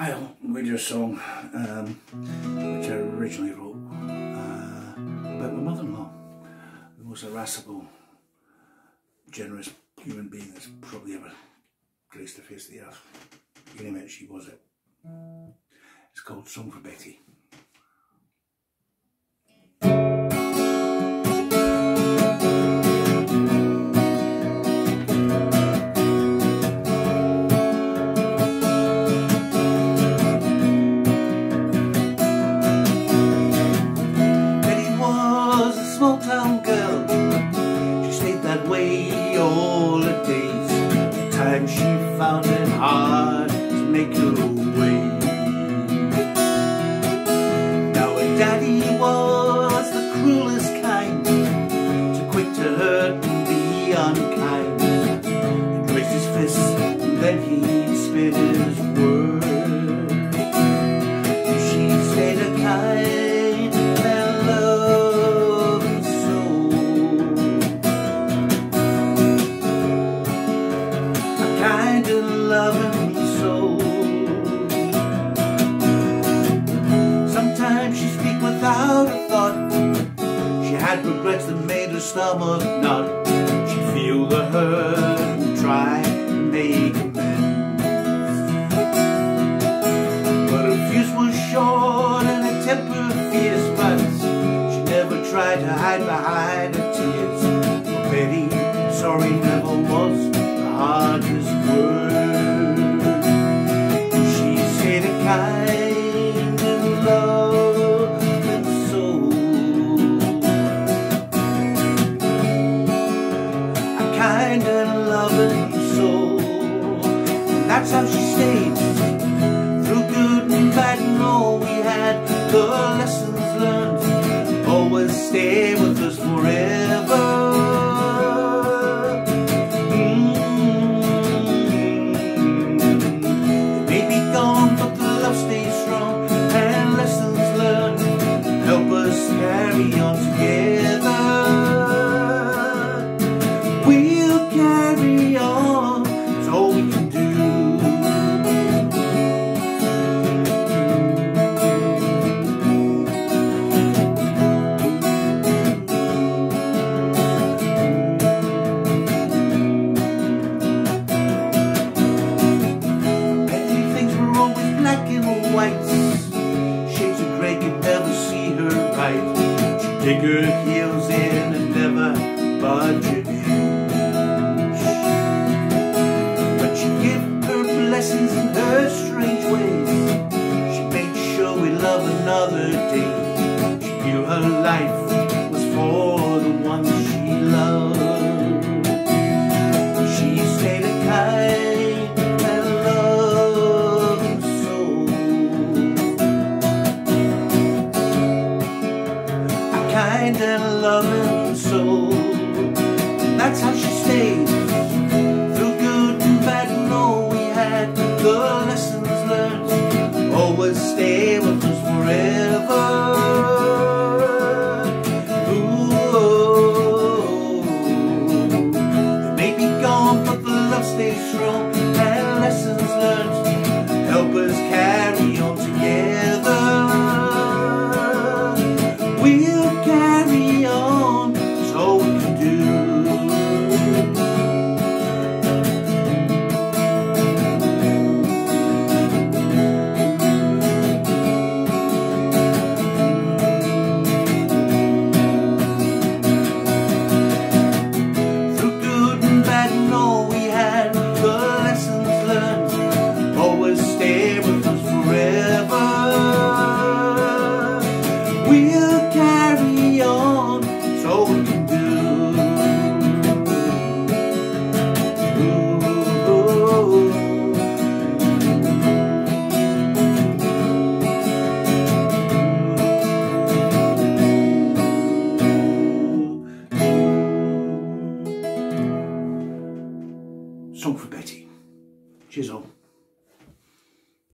I'll read you a song um, which I originally wrote uh, about my mother-in-law, the most irascible, generous human being that's probably ever graced the face of the earth. You name it, she was it. It's called Song for Betty. small town girl. She stayed that way all her days. The time she found it hard to make her way. Now her daddy was the cruelest kind. Too quick to hurt and be unkind. He'd raise his fist and then he'd spit his word She stayed a kind stomach knot She'd feel the hurt and try to make amends. But her fuse was short and her temper fierce But she never tried to hide behind her tears. For Betty, sorry that's how she stayed. Through good and bad and all we had The lessons learned. Always stay with us forever dig her heels in and never budge an and loving soul. And that's how she stayed through good and bad and all we had. The lessons learned always stay with us forever. Ooh, they may be gone, but the love stays strong and lessons learned help us. We'll carry on, so we can do. Ooh. Ooh. Song for Betty. Cheers all.